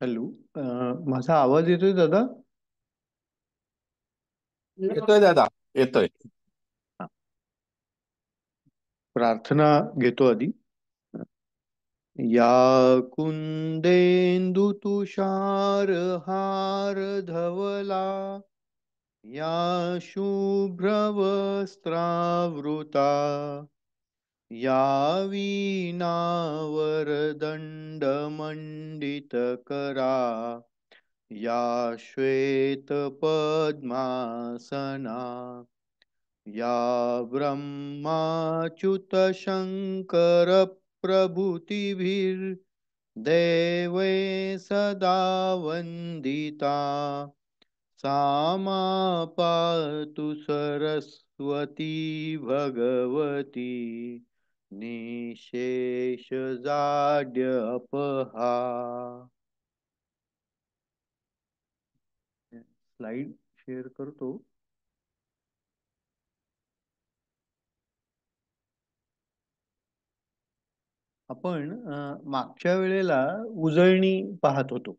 Hello अं, माझा आवाज येतोय दादा? येतोय दादा येतोय. हा. प्रार्थना घेतो आधी. या कुंदेंदु तुषार हार धवला या शुभ्रवस्त्रावृता या करा. या श्वेतपद्मासना या देवे सदा वन्दिता. सामा पातु सरस्वती भगवती. निशेष जाडपहा स्लाइड शेअर करतो. आपण मागच्या वेळेला उजळणी पाहत होतो.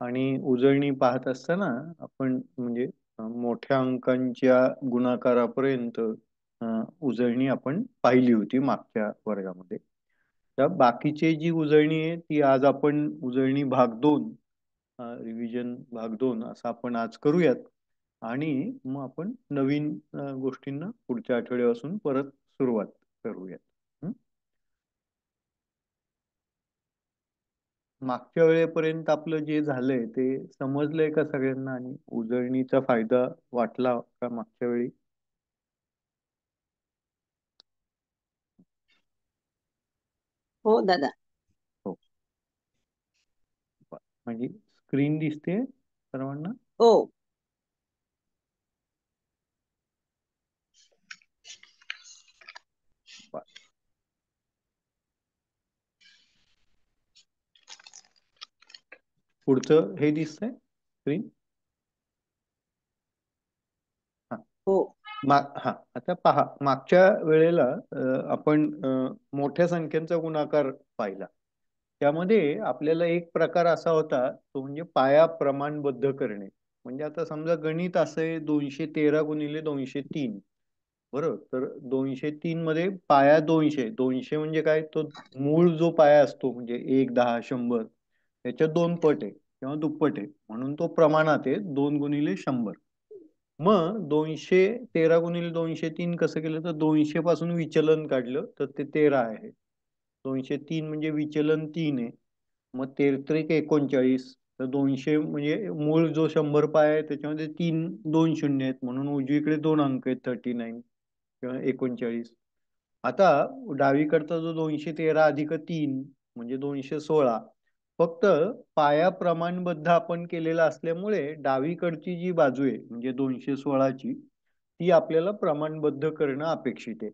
आणि उजळणी पाहत असताना आपण म्हणजे मोठ्या अंकांच्या गुणाकारापर्यंत उजळणी आपण पाहिली होती मागच्या वर्गामध्ये. तर बाकीची जी उजळणी आहे ती आज आपण उजळणी भाग दोन रिव्हिजन भाग दोन असं आपण आज करूयात. आणि मग आपण नवीन गोष्टींना पुढच्या आठवड्यापासून परत सुरुवात करूयात. मागच्या वेळेपर्यंत आपलं जे झालंय ते समजलंय का सगळ्यांना? आणि उजळणीचा फायदा वाटला का मागच्या वेळी? हो दादा. हो. म्हणजे स्क्रीन दिसते सर्वांना? हो. पुढचं हे दिसतंय? स्क्रीन? हा आता पहा मागच्या वेळेला आपण मोठ्या संख्येचा गुणाकार पाहिला. त्यामध्ये आपल्याला एक प्रकार असा होता तो म्हणजे पाया प्रमाणबद्ध करणे. म्हणजे आता समजा गणित असं दोनशे तेरा गुणिले दोनशे तीन. बरोबर? तर दोनशे तीन मध्ये पाया दोनशे. दोनशे म्हणजे काय? तो मूळ जो पाया असतो म्हणजे एक दहा शंभर त्याच्या दोन पट आहे किंवा दुप्पट आहे. म्हणून तो प्रमाणात आहे दोन गुणिले शंभर. मग दोनशे तेरा गुणिले दोनशे तीन कसं केलं? तर दोनशे पासून विचलन काढलं तर ते तेरा आहे. दोनशे तीन म्हणजे विचलन तीन आहे. मग तेरत्रिक एकोणचाळीस तर दोनशे म्हणजे मूळ जो शंभर पाय आहे त्याच्यामध्ये तीन दोन शून्य आहेत. म्हणून उजवीकडे दोन अंक आहेत थर्टी नाईन किंवा एकोणचाळीस. आता डावीकडचा जो दोनशे तेरा अधिक तीन म्हणजे दोनशे सोळा फक्त पाया प्रमाणबद्ध आपण केलेला असल्यामुळे डावीकडची जी बाजू आहे म्हणजे दोनशे सोळाची ती आपल्याला प्रमाणबद्ध करणं अपेक्षित आहे.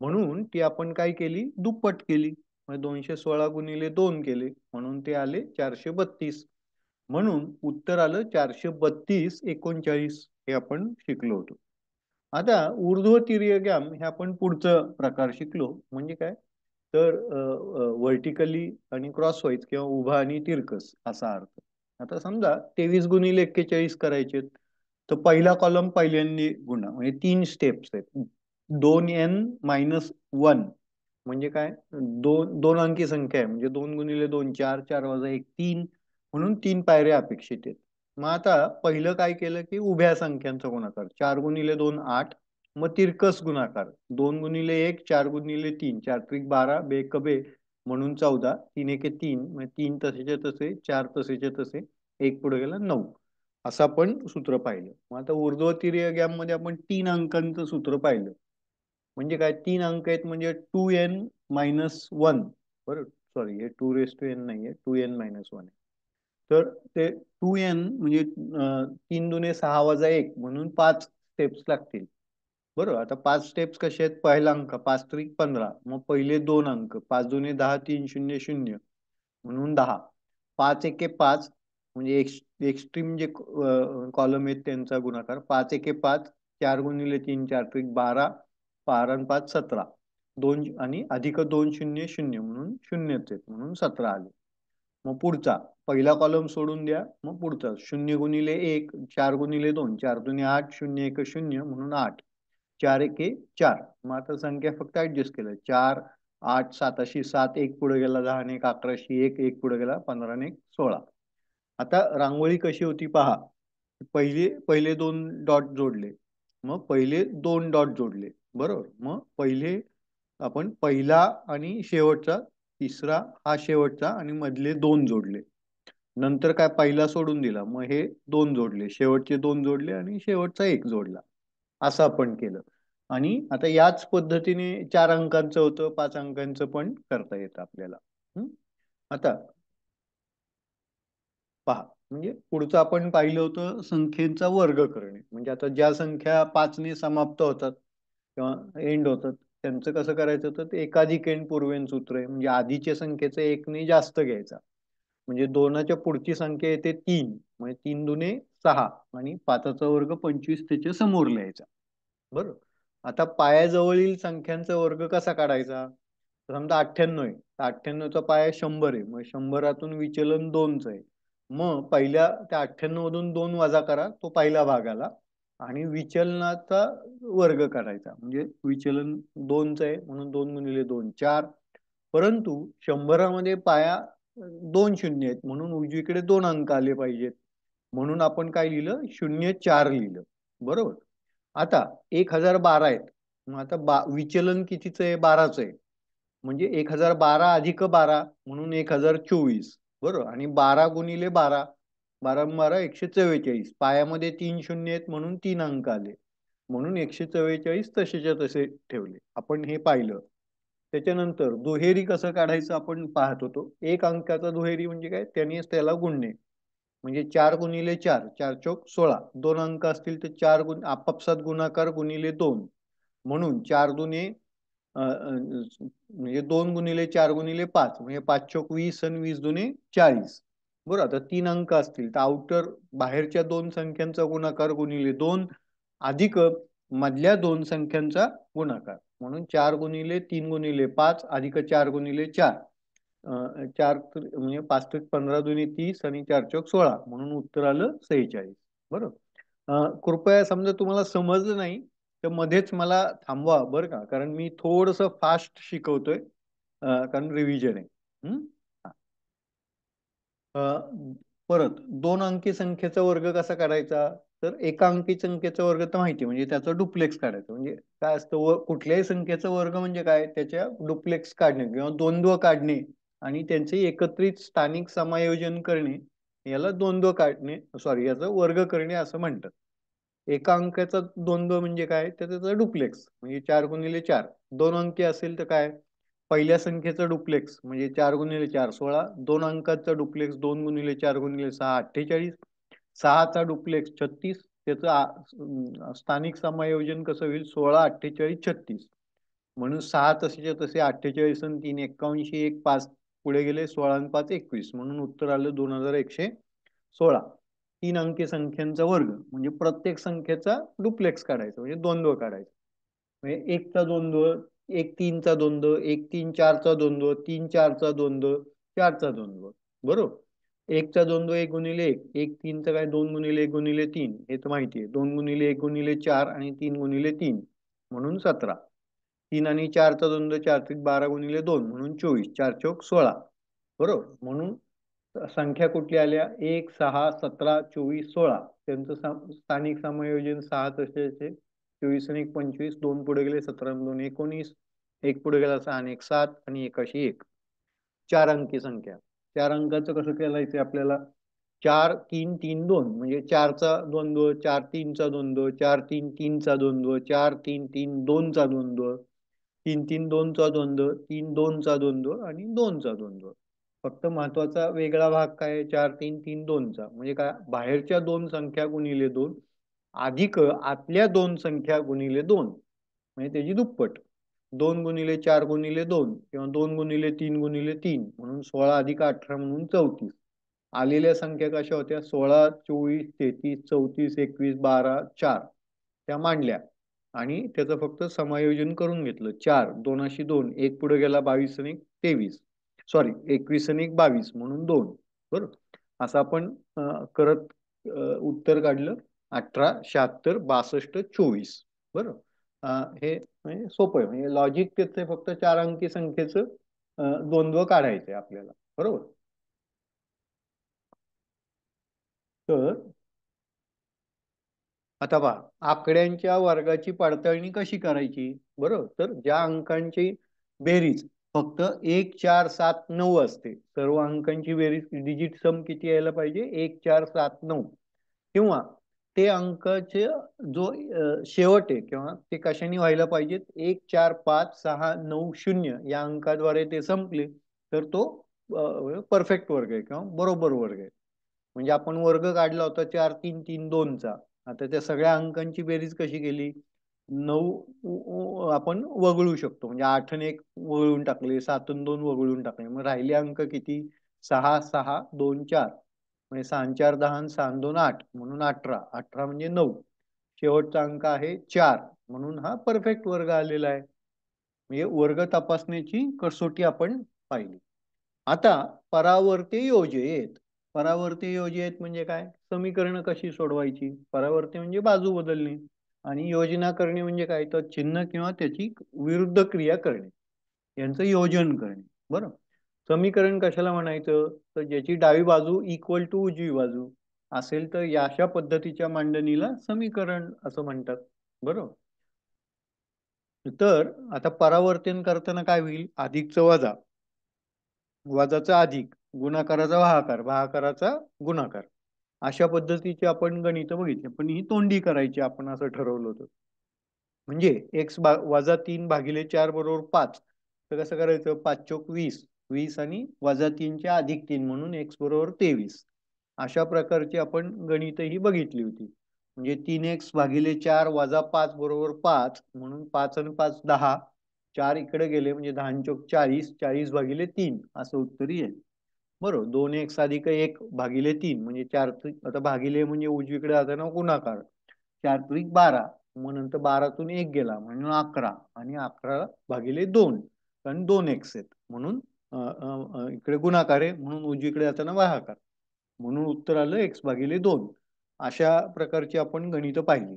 म्हणून ती आपण काय केली? दुप्पट केली. म्हणजे दोनशे सोळा गुणिले दोन केले. म्हणून ते आले चारशे बत्तीस. म्हणून उत्तर आलं चारशे बत्तीस एकोणचाळीस हे आपण शिकलो होतो. आता ऊर्ध्व तिर्यग्याम हे आपण पुढचं प्रकार शिकलो. म्हणजे काय? तर व्हर्टिकली आणि क्रॉस वाईज किंवा उभा आणि तिरकस असा अर्थ. आता समजा तेवीस गुणिले एक्केचाळीस करायचे तर पहिला कॉलम पहिल्यांदी गुणा. म्हणजे तीन स्टेप्स आहेत. दोन एन मायनस वन म्हणजे काय? दोन दोन अंकी संख्या आहे. म्हणजे दोन गुणिले दोन चार चार वजा एक तीन. म्हणून तीन पायऱ्या अपेक्षित आहेत. मग आता पहिलं काय केलं की उभ्या संख्यांचा गुणाकार. चार गुणिले दोन आठ. मग तिरकस गुणाकार. दोन गुणिले एक चार गुणिले तीन. चार त्रिक बारा बे कबे म्हणून चौदा. तीन एके तीन म्हणजे तीन तसेचे तसे चार तसेचे तसे एक पुढे गेला नऊ. असं आपण सूत्र पाहिलं. मग आता ऊर्ध्व गॅममध्ये आपण तीन अंकांचं सूत्र पाहिलं. म्हणजे काय? तीन अंक आहेत म्हणजे टू एन मायनस वन बरोबर सॉरी हे टू रेस टू एन नाही आहे टू एन मायनस वन आहे. तर ते टू एन म्हणजे तीन दुने सहा वजा एक म्हणून पाच स्टेप्स लागतील. बरोबर आता पाच स्टेप्स कसे आहेत? पहिला अंक पाच त्रिक पंधरा. मग पहिले दोन अंक पाच दोन्ही दहा तीन शून्य शून्य. म्हणून दहा. पाच एके पाच म्हणजे एक्स्ट्रीम जे कॉलम आहेत त्यांचा गुणाकार. पाच एके पाच चार गुणिले तीन चार त्रिक बारा. बारा पाच सतरा. दोन आणि अधिक दोन शून्य शून्य. म्हणून शून्यच आहेत. म्हणून सतरा आले. मग पुढचा. पहिला कॉलम सोडून द्या. मग पुढचा. शून्य गुणिले एक चार गुणिले दोन. चार दोन्ही आठ शून्य एक शून्य. म्हणून आठ. चार एके चार. मग आता संख्या फक्त ऍडजस्ट केलं. चार आठ साताशी सात एक पुढे गेला दहा एक अकराशे एक एक पुढे गेला पंधरा एक सोळा. आता रांगोळी कशी होती पहा. पहिले पहिले दोन डॉट जोडले. मग पहिले दोन डॉट जोडले. बरोबर? मग पहिले आपण पहिला आणि शेवटचा तिसरा हा शेवटचा आणि मधले दोन जोडले. नंतर काय पहिला सोडून दिला. मग हे दोन जोडले. शेवटचे दोन जोडले आणि शेवटचा एक जोडला. असं आपण केलं. आणि आता याच पद्धतीने चार अंकांचं होतं पाच अंकांचं पण करता येतं आपल्याला. आता पहा म्हणजे पुढचं आपण पाहिलं होतं संख्येचा वर्ग करणे. म्हणजे आता ज्या संख्या पाचने समाप्त होतात किंवा एंड होतात त्यांचं कसं करायचं होतं? ते एकाधिक एंड पूर्वेन सूत्र आहे. म्हणजे आधीच्या संख्येचं एकने जास्त घ्यायचा. म्हणजे दोनाच्या पुढची संख्या येते तीन. म्हणजे तीन दुने सहा आणि पाचाचा वर्ग पंचवीस त्याच्यासमोर लिहायचा. बरोबर आता पायाजवळील संख्यांचा वर्ग कसा काढायचा? समजा अठ्ठ्याण्णव आहे. तर अठ्ठ्याण्णवचा पाया शंभर आहे. मग शंभरातून विचलन दोनच आहे. मग पहिल्या त्या अठ्ठ्याण्णव मधून दोन वजा करा तो पहिला भाग आला आणि विचलनाचा वर्ग काढायचा. म्हणजे विचलन दोनच आहे. म्हणून दोन गुणिले दोन चार. परंतु शंभरामध्ये पाया दोन शून्य आहेत. म्हणून उजवीकडे दोन अंक आले पाहिजेत. म्हणून आपण काय लिहिलं? शून्य चार लिहिलं. बरोबर? आता एक हजार बारा आहेत. मग आता बा विचलन कितीच आहे? बाराच आहे. म्हणजे एक हजार बारा अधिक बारा म्हणून एक हजार चोवीस. बरोबर? आणि बारा गुणिले बारा. बारा बारा एकशे चव्वेचाळीस. पायामध्ये तीन शून्य आहेत म्हणून तीन अंक आले. म्हणून एकशे चव्वेचाळीस तसेच्या तसे ठेवले. आपण हे पाहिलं. त्याच्यानंतर दुहेरी कसं काढायचं आपण पाहत होतो. एक अंकाचा दुहेरी म्हणजे काय? त्यानेच त्याला गुणणे. म्हणजे चार गुणिले चार चार चौक सोळा. दोन अंक असतील तर चार गुण आपापसात गुणाकार गुणिले दोन. म्हणून चार दुने म्हणजे दोन गुणिले चार गुणिले पाच. म्हणजे पाच चौक वीस आणि वीस दुने चाळीस. बरं आता तीन अंक असतील. तर आउटर बाहेरच्या दोन संख्यांचा गुणाकार गुणिले दोन. अधिक मधल्या दोन संख्यांचा गुणाकार. म्हणून चार गुणिले तीन गुणिले पाच अधिक चार गुणिले चार. चार म्हणजे पाच ते पंधरा दोन्ही तीस आणि चार चौक सोळा. म्हणून उत्तर आलं सेहेचाळीस. बरोबर? कृपया समजा तुम्हाला समजलं नाही तर मध्येच मला थांबवा बरं का. कारण मी थोडस फास्ट शिकवतोय. कारण रिव्हिजन आहे. परत दोन अंकी संख्येचा वर्ग कसा करायचा तर एका अंकी संख्येचा वर्ग तर माहिती म्हणजे त्याचा डुप्लेक्स काढायचं. म्हणजे काय असतं कुठल्याही संख्येचा वर्ग म्हणजे काय त्याच्या डुप्लेक्स काढणे किंवा द्वंद्व काढणे आणि त्यांचे एकत्रित स्थानिक समायोजन करणे याला द्वंद्व काढणे सॉरी याचं वर्ग करणे असं म्हणतात. एका अंकाचा द्वंद्व म्हणजे काय तर त्याचा डुप्लेक्स म्हणजे चार गुणिले चार. दोन अंकी असेल तर काय पहिल्या संख्येचा डुप्लेक्स म्हणजे चार गुणिले चार सोळा. दोन अंकाचा डुप्लेक्स दोन गुणिले चार गुणिले सहा अठ्ठेचाळीस. सहाचा डुप्लेक्स छत्तीस त्याचं स्थानिक समायोजन कसं होईल? सोळा अठ्ठेचाळीस छत्तीस. म्हणून सहा तसेच्या तसे अठ्ठेचाळीस आणि तीन एक्कावनशे एक पाच पुढे गेले सोळा आणि पाच एकवीस. म्हणून उत्तर आलं दोन हजार एकशे सोळा. तीन अंकी संख्यांचा वर्ग म्हणजे प्रत्येक संख्येचा डुप्लेक्स काढायचा म्हणजे द्वंद्व काढायचा. म्हणजे एकचा द्वंद्व एक तीनचा द्वंद्व एक तीन चारचा द्वंद्व तीन चारचा द्वंद्व चारचा द्वंद्व. बरोबर? एकचा द्वंद्व एक गुणिले एक एक तीनचं काय दोन गुणिले एक गुणिले तीन हे तर माहिती आहे. दोन गुणिले एक गुणिले चार आणि तीन गुणिले तीन म्हणून सतरा. तीन आणि चारचा द्वंद्व चार त्रिक बारा गुणिले दोन म्हणून चोवीस चार चौक सोळा. बरोबर? म्हणून संख्या कुठली आल्या एक सहा सतरा चोवीस सोळा. त्यांचं स्थानिक समायोजन सहा तसे चोवीस आणि एक पंचवीस दोन पुढे गेले सतरा दोन एकोणीस. एक पुढे गेला सहा आणि एक सात आणि एकाशी एक. चार अंकी संख्या. चार अंकाचं कसं केलायचं आपल्याला? चार तीन तीन दोन. म्हणजे चारचा द्वंद्व चार तीनचा द्वंद्व चार तीन तीनचा द्वंद्व चार तीन तीन दोनचा द्वंद्व तीन तीन दोनचा द्वंद्व तीन दोनचा द्वंद्व आणि दोनचा द्वंद्व फक्त महत्त्वाचा वेगळा भाग काय चार तीन तीन दोनचा. म्हणजे काय? बाहेरच्या दोन संख्या गुणिले दोन अधिक आतल्या दोन संख्या गुणिले दोन. म्हणजे त्याची दुप्पट. दोन गुणिले चार गुणिले दोन किंवा दोन गुणिले तीन गुणिले तीन म्हणून सोळा अधिक अठरा म्हणून चौतीस. आलेल्या संख्या कशा होत्या? सोळा चोवीस तेहतीस चौतीस एकवीस बारा चार. त्या मांडल्या आणि त्याचं फक्त समायोजन करून घेतलं. चार दोनाशी दोन एक पुढे गेला बावीस आणि तेवीस. सॉरी एकवीस आणि एक बावीस म्हणून दोन. बरोबर? असं आपण करत उत्तर काढलं. अठरा शहात्तर बासष्ट चोवीस. बरोबर? हे म्हणजे सोपं आहे. म्हणजे लॉजिक त्याचं आहे, फक्त चार अंकी संख्येचं द्वंद्व काढायचंय आपल्याला. बरोबर? तर आता पहा आकड्यांच्या वर्गाची पडताळणी कशी करायची? बरोबर? तर ज्या अंकांची बेरीज फक्त एक चार सात नऊ असते. सर्व अंकांची बेरीज डिजिट सम किती यायला पाहिजे? एक चार सात नऊ. किंवा ते अंकाचे जो शेवट आहे किंवा ते कशाने व्हायला पाहिजेत? एक चार पाच सहा नऊ शून्य या अंकाद्वारे ते संपले तर तो परफेक्ट वर्ग आहे किंवा बरोबर वर्ग आहे. म्हणजे आपण वर्ग काढला होता चार तीन तीन दोनचा आता त्या सगळ्या अंकांची बेरीज कशी केली? नऊ आपण वगळू शकतो. म्हणजे आठ एक वगळून टाकले सातून दोन वगळून टाकले. मग राहिले अंक किती? सहा सहा दोन चार. म्हणजे सहा चार दहा सहा दोन आठ म्हणून अठरा. अठरा म्हणजे नऊ. शेवटचा अंक आहे चार. म्हणून हा परफेक्ट वर्ग आलेला आहे. म्हणजे वर्ग तपासण्याची कसोटी आपण पाहिली. आता परावर्ते योजयेत परावर्ते योजयेत म्हणजे काय? समीकरणं कशी सोडवायची? परावर्ते म्हणजे बाजू बदलणे. आणि योजना करणे म्हणजे काय? तर चिन्ह किंवा त्याची विरुद्ध क्रिया करणे. यांचं योजन करणे. बरं? समीकरण कशाला म्हणायचं? तर ज्याची डावी बाजू इक्वल टू उजवी बाजू. असेल तर या अशा पद्धतीच्या मांडणीला समीकरण असं म्हणतात. बरोबर? तर आता परावर्तन करताना काय होईल? अधिकचं वजा. वजाचा अधिक. गुणाकाराचा भागाकार भागाकाराचा गुणाकार. अशा पद्धतीचे आपण गणित बघितले. पण ही तोंडी करायची आपण असं ठरवलं होतं. म्हणजे एक्स बा वजा तीन भागिले चार बरोबर पाच. तर कसं करायचं? पाच चोक वीस. वीस आणि वजा तीनच्या अधिक तीन म्हणून एक्स बरोबर तेवीस. अशा प्रकारची आपण गणित ही बघितली होती. म्हणजे तीन एक्स भागिले चार वजा पाच बरोबर पाच म्हणून पाच आणि पाच दहा. चार इकडे गेले म्हणजे दहा चौक चाळीस चाळीस भागिले तीन असं उत्तर येईल. बरोबर दोन एक्स अधिक एक भागिले तीन म्हणजे चार आता भागिले म्हणजे उजवीकडे जाताना गुणाकार. चार त्रिक बारा मग नंतर बारातून एक गेला म्हणून अकरा आणि अकरा भागिले दोन कारण दोन एक्स आहेत म्हणून इकडे गुणाकार आहे म्हणून उजवीकडे जाताना वाहाकार. म्हणून उत्तर आलं एक्स भागिले दोन. अशा प्रकारची आपण गणितं पाहिली.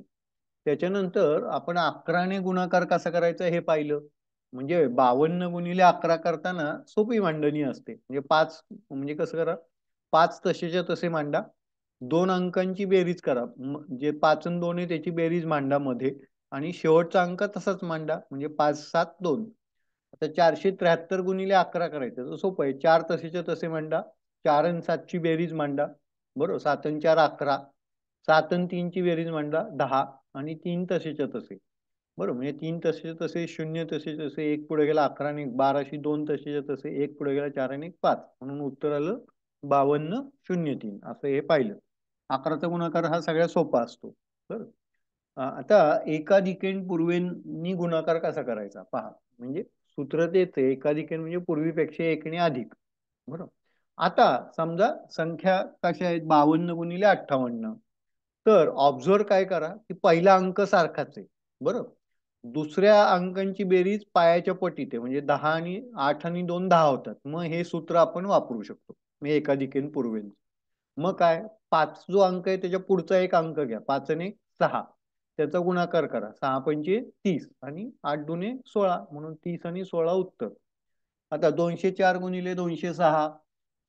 त्याच्यानंतर आपण अकराने गुणाकार कसा करायचा हे पाहिलं. म्हणजे बावन्न गुणिले अकरा करताना सोपी मांडणी असते. म्हणजे पाच म्हणजे कसं करा? पाच तसेच्या तसे मांडा. दोन अंकांची बेरीज करा. जे पाच आणि दोन आहे त्याची बेरीज मांडा मध्ये. आणि शेवटचा अंक तसाच मांडा. म्हणजे पाच सात दोन. आता चारशे त्र्याहत्तर गुणिले अकरा करायचं तर सोपं आहे. चार तसेच्या तसे मांडा. चार आणि सातची बेरीज मांडा. बरोबर? सात आणि चार अकरा. सात आणि तीनची बेरीज मांडा. दहा. आणि तीन तसेच्या तसे. बरोबर? म्हणजे तीन तसेचे तसे शून्य तसेच तसे एक पुढे गेला अकरा आणि एक, बाराशी दोन तसेच्या तसे एक पुढे गेला चार आणि एक पाच. म्हणून उत्तर आलं बावन्न शून्य तीन. असं हे पाहिलं. अकराचा गुणाकार हा सगळ्यात सोपा असतो. बरं आता एकाधिकेन पूर्वेनी गुणाकार कसा करायचा? पहा. म्हणजे सूत्र देते आहे एकाधिकेन म्हणजे पूर्वीपेक्षा एकने अधिक. बरोबर? आता समजा संख्या कशा आहेत? बावन्न गुणिले अठ्ठावन्न. तर ऑब्झर्व काय करा? की पहिला अंक सारखाच आहे. बरोबर? दुसऱ्या अंकांची बेरीज पायाच्या पटीत आहे. म्हणजे दहा आणि आठ आणि दोन दहा होतात. मग हे सूत्र आपण वापरू शकतो. मी एकाधिकेन पूर्वेन मग काय? पाच जो अंक आहे त्याच्या पुढचा एक अंक घ्या. पाच आणि सहा. त्याचा गुणाकार करा. सहा पंचे तीस आणि आठ दुने सोळा म्हणून तीस आणि सोळा उत्तर. आता दोनशे चार गुणिले दोनशे सहा.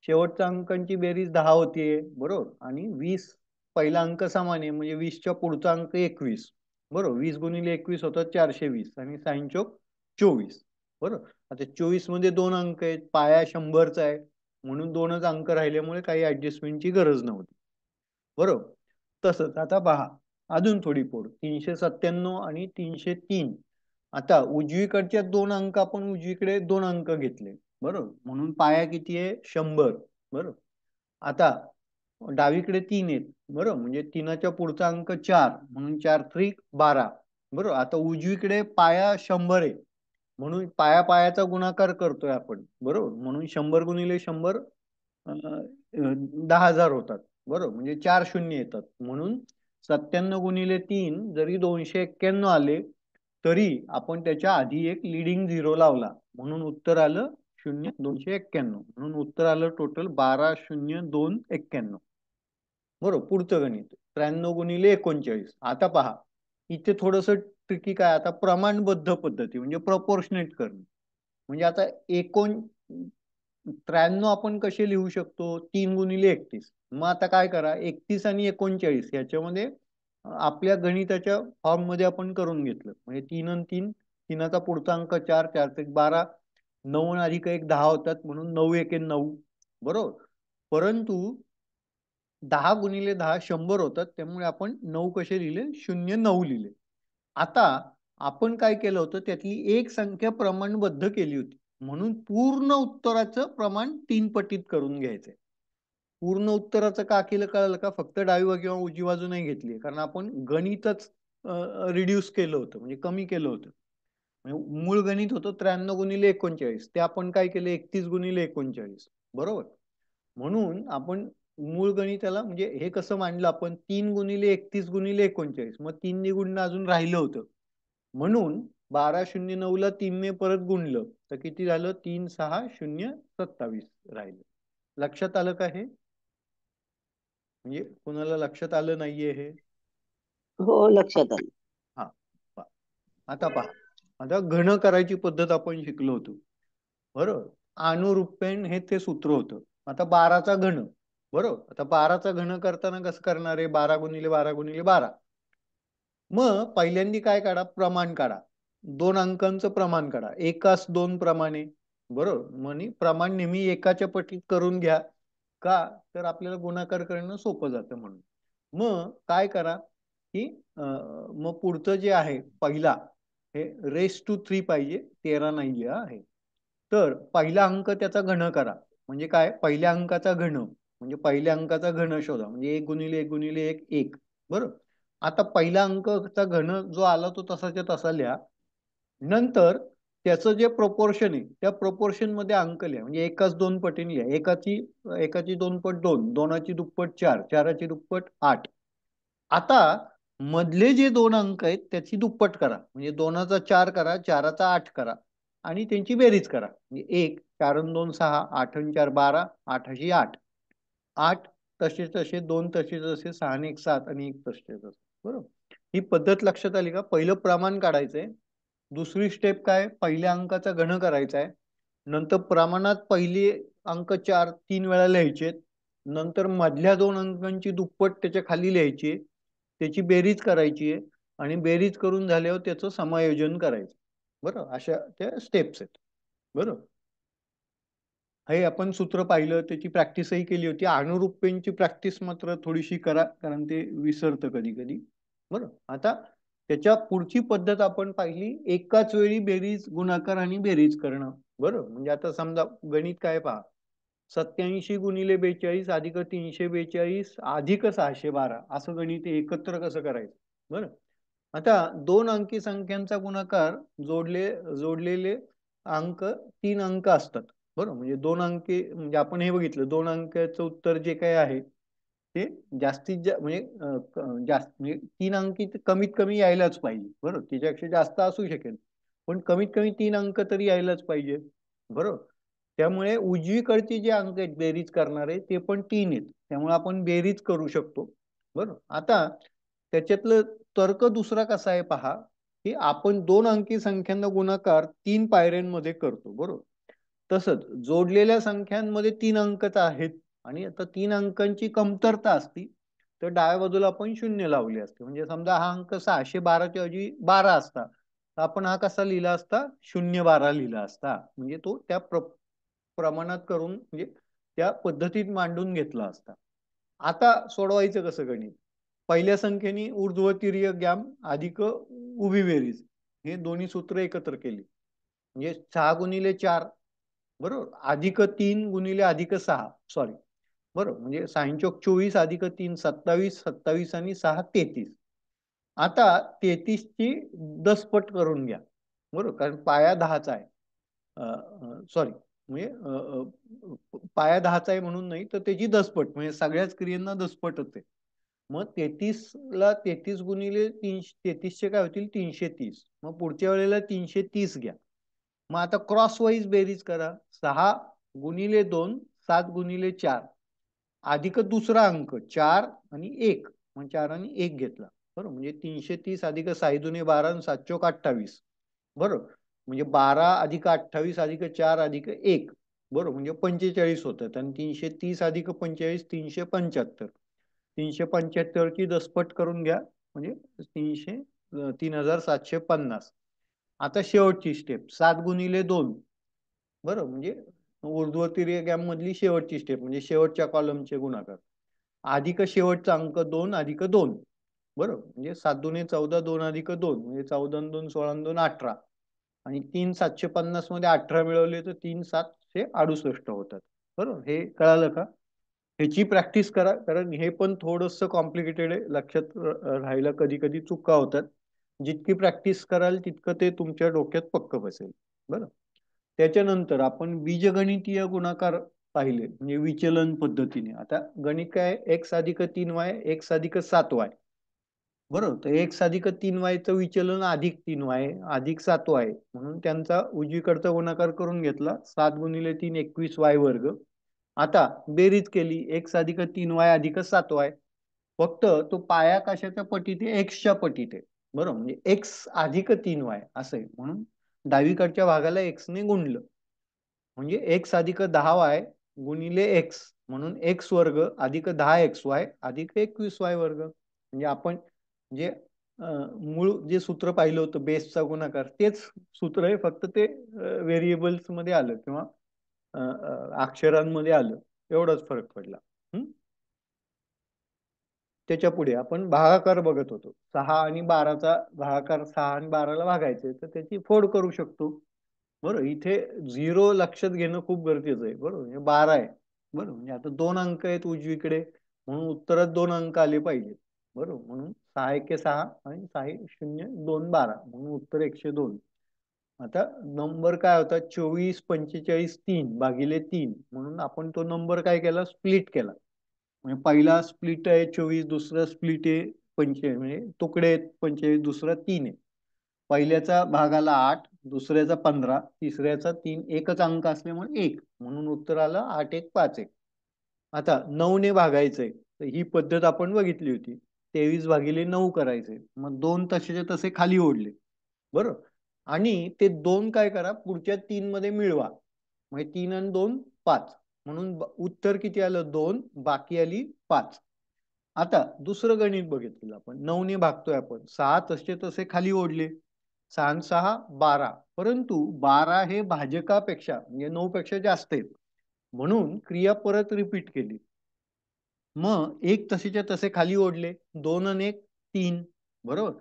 शेवटच्या अंकांची बेरीज दहा होतीये बरोबर? आणि वीस पहिला अंक समान आहे म्हणजे वीसच्या पुढचा अंक एकवीस. बरोबर? वीस गुणिले एकवीस होतात चारशे वीस आणि साईन चौक चोवीस. बरोबर? आता चोवीसमध्ये दोन अंक आहेत पाया शंभरचा आहे म्हणून दोनच अंक राहिल्यामुळे काही ऍडजस्टमेंटची गरज नव्हती. बरोबर? तसंच आता पहा. अजून थोडी पोड तीनशे सत्त्याण्णव आणि तीनशे तीन. आता उजवीकडच्या दोन अंक आपण उजवीकडे दोन अंक घेतले. बरोबर? म्हणून पाया किती आहे? शंभर. बरोबर? आता डावीकडे तीन आहेत. बरोबर? म्हणजे तीनाच्या पुढचा अंक चार. म्हणून चार थ्री बारा. बरोबर? आता उजवीकडे पाया शंभर आहे. म्हणून पाया पायाचा गुणाकार करतोय आपण. बरोबर? म्हणून शंभर गुणिले शंभर दहा हजार होतात. बरोबर? म्हणजे चार शून्य येतात. म्हणून सत्त्याण्णव गुणिले तीन जरी दोनशे एक्क्याण्णव आले तरी आपण त्याच्या आधी एक लिडिंग झिरो लावला. म्हणून उत्तर आलं शून्य दोनशे एक्क्याण्णव. म्हणून उत्तर आलं टोटल बारा शून्य दोन एक्क्याण्णव. बरोबर? पुढचं गणित. त्र्याण्णव गुणिले एकोणचाळीस. आता पहा. इथे थोडस ट्रिकी काय? आता प्रमाणबद्ध पद्धती म्हणजे प्रपोर्शनेट करणे. म्हणजे आता एकोण त्र्याण्णव आपण कसे लिहू शकतो? तीन गुणिले एकतीस. मग आता काय करा? एकतीस आणि एकोणचाळीस याच्यामध्ये आपल्या गणिताच्या फॉर्ममध्ये आपण करून घेतलं. म्हणजे तीन आणि तीन तीनाचा पुढचा अंक चार चार ते बारा नऊ अधिक एक दहा होतात म्हणून नऊ एक नऊ. बरोबर? परंतु दहा गुणिले दहा शंभर होतात त्यामुळे आपण नऊ कसे लिहिले? शून्य नऊ लिहिले. आता आपण काय केलं होतं? त्यातली एक संख्या प्रमाणबद्ध केली होती. म्हणून पूर्ण उत्तराचं प्रमाण तीन पटीत करून घ्यायचंय. पूर्ण उत्तराचं का केलं कळलं का? फक्त डावी किंवा उजवी बाजू नाही घेतली कारण आपण गणितच रिड्यूस केलं होतं. म्हणजे कमी केलं होतं. म्हणजे मूळ गणित होतं त्र्याण्णव गुणिले एकोणचाळीस. ते आपण काय केलं? एकतीस गुणिले एकोणचाळीस. बरोबर? म्हणून आपण मूळ गणिताला म्हणजे हे कसं मांडलं आपण? तीन गुणिले एकतीस गुणिले एकोणचाळीस. मग तीन गुणणं अजून राहिलं होतं. म्हणून बारा शून्य नऊ ला तीनने परत गुणलं. तर किती झालं? तीन सहा शून्य सत्तावीस राहिलं. लक्षात आलं का हे? म्हणजे कुणाला लक्षात आलं नाहीये हे? हो लक्षात आलं. हा आता पहा. आता घन करायची पद्धत आपण शिकलो होतो. बरोबर? अनुरूपेण हे ते सूत्र होतं. आता बाराचा घन. बरोबर? आता बाराचा घन करताना कसं करणार आहे बारा गुणिले बारा गुणिले बारा. मग पहिल्यांदी काय काढा? प्रमाण काढा. दोन अंकांचं प्रमाण काढा. एकास दोन प्रमाणे. बरोबर? म्हणे प्रमाण नेहमी एकाच्या पटीत करून घ्या. का? तर आपल्याला गुणाकार करणं सोपं जातं म्हणून. मग काय करा? की मग पुढचं जे आहे पहिला हे रेस टू थ्री पाहिजे. तेरा नाहीये आहे तर पहिला अंक त्याचा घन करा. म्हणजे काय? पहिल्या अंकाचा घन. म्हणजे पहिल्या अंकाचा घन शोधा. म्हणजे एक गुणिले एक गुणिले एक एक. बरोबर? आता पहिला अंकचा घन जो आला तो तसाच्या तसा लिहा. नंतर त्याचं जे प्रोपोर्शन आहे त्या प्रोपोर्शनमध्ये अंक लिहा म्हणजे एकाच दोन पटीने लिहा. एकाची एकाची दोन पट दोन दोनाची दुप्पट चार चाराची दुप्पट आठ. आता मधले जे दोन अंक आहेत त्याची दुप्पट करा. म्हणजे दोनाचा चार करा चाराचा आठ करा आणि त्यांची बेरीज करा. म्हणजे एक चार दोन सहा आठ चार बारा आठाशी आठ. आठ तसे तसे दोन तसे तसे सहा एक सात आणि एक तसे तसे. बरोबर? ही पद्धत लक्षात आली का? पहिलं प्रमाण काढायचंय. दुसरी स्टेप काय? पहिल्या अंकाचा घन करायचा आहे. नंतर प्रमाणात पहिली अंक चार तीन वेळा लिहायचे. नंतर मधल्या दोन अंकांची दुप्पट त्याच्याखाली लिहायची. त्याची बेरीज करायची आहे. आणि बेरीज करून झाल्यावर त्याचं समायोजन करायचं. बरं? अशा त्या स्टेप्स आहेत. बरोबर हे आपण सूत्र पाहिलं त्याची प्रॅक्टिसही केली होती. अनुरूपेंची प्रॅक्टिस मात्र थोडीशी करा कारण ते विसरतं कधी कधी बरं? आता त्याच्या पुढची पद्धत आपण पाहिली एकाच वेळी बेरीज गुणाकार आणि बेरीज करणं. बरोबर? म्हणजे आता समजा गणित काय पहा? सत्याऐंशी गुणिले बेचाळीस अधिक तीनशे बेचाळीस अधिक सहाशे बारा. असं गणित एकत्र कसं करायचं? बरं? आता दोन अंकी संख्यांचा गुणाकार जोडले जोडलेले अंक तीन अंक असतात. बरोबर म्हणजे दोन अंकी म्हणजे आपण हे बघितलं दोन अंकाचं उत्तर जे काही आहे ते जास्तीत जास्त म्हणजे जास्त म्हणजे तीन अंकी कमीत कमी यायलाच पाहिजे. बरोबर? त्याच्यापेक्षा जास्त असू शकेल. पण कमीत कमी तीन अंक तरी यायलाच पाहिजे. बरोबर? त्यामुळे उजवीकडचे जे अंक आहेत बेरीज करणारे ते पण तीन आहेत. त्यामुळे आपण बेरीज करू शकतो. बरोबर? आता त्याच्यातलं तर्क दुसरा कसा आहे पहा की आपण दोन अंकी संख्यांना गुणाकार तीन पायऱ्यांमध्ये करतो. बरोबर? तसंच जोडलेल्या संख्यांमध्ये तीन अंकच आहेत. आणि आता तीन अंकांची कमतरता असती तर डाव्या बाजूला आपण शून्य लावले असते. म्हणजे समजा हा अंक सहाशे बाराच्या ऐवजी बारा असता तर आपण हा कसा लिहिला असता? शून्य बारा लिहिला असता. म्हणजे तो त्या प्र प्रमाणात करून म्हणजे त्या पद्धतीत मांडून घेतला असता. आता सोडवायचं कसं गणित? पहिल्या संख्येने ऊर्ध्वतीर्य गॅम अधिक उभी बेरीज हे दोन्ही सूत्र एकत्र केली. म्हणजे सहा गुणिले चार बरोबर? अधिक तीन गुणिले अधिक सहा सॉरी बरोबर म्हणजे सायंचोक चोवीस अधिक तीन सत्तावीस सत्तावीस आणि सहा तेहतीस. आता तेहतीसची दसपट करून घ्या. बरोबर कारण पाया दहाचा आहे. सॉरी म्हणजे पाया दहाचा आहे म्हणून नाही तर त्याची दसपट म्हणजे सगळ्याच क्रियांना दसपट होते मग तेहतीसला तेहतीस गुणिले तीनशे तेहतीसचे काय होतील? तीनशे तीस. मग पुढच्या वेळेला तीनशे तीस घ्या. मग आता क्रॉस वाईज बेरीज करा. सहा गुणिले दोन सात गुणिले चार. अधिक दुसरा अंक चार आणि एक. मग चार आणि एक घेतला. बरोबर म्हणजे तीनशे तीस अधिक साई दुने बारा आणि सात चोक अठ्ठावीस. बरोबर म्हणजे बारा अधिक अठ्ठावीस अधिक चार अधिक एक. बरोबर म्हणजे पंचेचाळीस होतात आणि तीनशे तीस अधिक पंचेचाळीस तीनशे पंच्याहत्तर. तीनशे पंच्याहत्तरची दसपट करून घ्या. म्हणजे तीनशे तीन हजार सातशे पन्नास. आता शेवटची स्टेप सात गुणिले दोन. बरं म्हणजे ऊर्ध्वतीय गॅम मधली शेवटची स्टेप म्हणजे शेवटच्या कॉलमचे गुणाकार. अधिक शेवटचा अंक दोन अधिक दोन. बरोबर? म्हणजे सात दोन चौदा दोन अधिक दोन. म्हणजे चौदा दोन सोळा दोन अठरा. आणि तीन सातशे पन्नासमध्ये अठरा मिळवले तर तीन सातशे अडुसष्ट होतात. बरोबर? हे कळालं का? ह्याची प्रॅक्टिस करा. कारण हे पण थोडस कॉम्प्लिकेटेड आहे. लक्षात राहायला कधी कधी चुका होतात. जितकी प्रॅक्टिस कराल तितकं ते तुमच्या डोक्यात पक्क बसेल. बरं त्याच्यानंतर आपण बीजगणितीय गुणाकार पाहिले म्हणजे विचलन पद्धतीने. आता गणित काय एक्स अधिक तीन वाय एक्स अधिक सात वाय बरोबर? तर एक्स अधिक तीन वायचं विचलन अधिक तीन वाय अधिक सात वाय म्हणून त्यांचा उजवीकडचा गुणाकार करून घेतला. सात गुणिले तीन एकवीस वाय वर्ग. आता बेरीज केली. एक्स अधिक तीन वाय अधिक सात वाय फक्त तो पाया कशाच्या पटीत आहे? एक्सच्या पटीत आहे. बरोबर? म्हणजे एक्स अधिक तीन वाय असं आहे. म्हणून डावीकडच्या भागाला एक्सने गुणलं. म्हणजे एक्स अधिक दहा वाय गुणिले एक्स म्हणून एक्स वर्ग अधिक दहा एक्स वाय अधिक एकवीस वाय वर्ग. म्हणजे आपण जे मूळ जे सूत्र पाहिलं होतं बेसचा गुणाकार तेच सूत्र आहे फक्त ते व्हेरिएबल्समध्ये आलं किंवा अक्षरांमध्ये आलं. एवढाच फरक पडला. त्याच्या पुढे आपण भागाकार बघत होतो. सहा आणि बाराचा भागाकार सहा आणि बाराला भागायचे तर त्याची फोड करू शकतो. बरोबर इथे झिरो लक्षात घेणं खूप गरजेचं आहे. बरोबर हे बारा आहे. बरोबर म्हणजे आता दोन अंक आहेत उजवीकडे म्हणून उत्तरात दोन अंक आले पाहिजेत. बरोबर म्हणून सहा एके सहा आणि सहा शून्य दोन बारा म्हणून उत्तर एकशे दोन. आता नंबर काय होता? चोवीस पंचेचाळीस तीन भागिले तीन म्हणून आपण तो नंबर काय केला? स्प्लिट केला. म्हणजे पहिला स्प्लिट आहे चोवीस दुसरा स्प्लिट आहे पंचेचाळीस म्हणजे तुकडे आहेत पंचेचाळीस दुसरा तीन आहे. पहिल्याचा भागाला आठ दुसऱ्याचा पंधरा तिसऱ्याचा तीन एकच अंक असल्यामुळे एक. म्हणून उत्तर आलं आठ एक पाच एक. आता नऊ ने भागायचंय तर ही पद्धत आपण बघितली होती. तेवीस भागिले नऊ करायचे मग दोन तसेचे तसे खाली ओढले. बरं? आणि ते दोन काय करा पुढच्या तीन मध्ये मिळवा. म्हणजे तीन आणि दोन पाच. म्हणून उत्तर किती आलं? दोन बाकी आली पाच. आता दुसरं गणित बघितलं आपण. नऊने भागतोय आपण. सहा तसे तसे खाली ओढले. सहा सहा बारा. परंतु बारा हे भाजकापेक्षा म्हणजे नऊ पेक्षा जास्त आहेत. म्हणून क्रिया परत रिपीट केली. मग एक तसेच्या तसे खाली ओढले. दोन आणि एक तीन. बरोबर?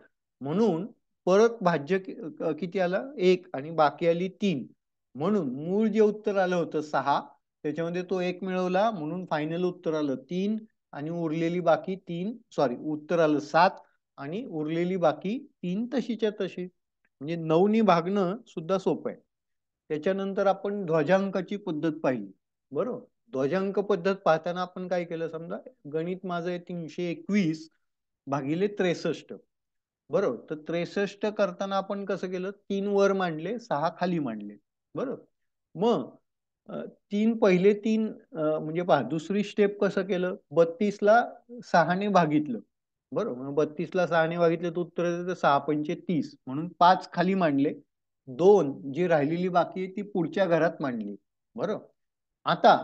म्हणून परत भाज्य किती आलं? एक आणि बाकी आली तीन. म्हणून मूळ जे उत्तर आलं होतं सहा त्याच्यामध्ये तो एक मिळवला म्हणून फायनल उत्तर आलं तीन आणि उरलेली बाकी तीन सॉरी उत्तर आलं सात आणि उरलेली बाकी तीन तशीच्या तशी. म्हणजे नऊनी भागणं सुद्धा सोपं आहे. त्याच्यानंतर आपण ध्वजांकाची पद्धत पाहिली. बरोबर? ध्वजांक पद्धत पाहताना आपण काय केलं समजा? गणित माझं आहे तीनशे एकवीस भागिले त्रेसष्ट. बरोबर? तर त्रेसष्ट करताना आपण कसं केलं? तीन वर मांडले सहा खाली मांडले. बरोबर? मग तीन पहिले तीन म्हणजे पहा दुसरी स्टेप कसं केलं? बत्तीसला सहाने भागितलं. बरोबर? बत्तीसला सहाने भागितलं तर उत्तर येतं सहा पंचे तीस. म्हणून पाच खाली मांडले. दोन जी राहिलेली बाकी आहे ती पुढच्या घरात मांडली. बरोबर? आता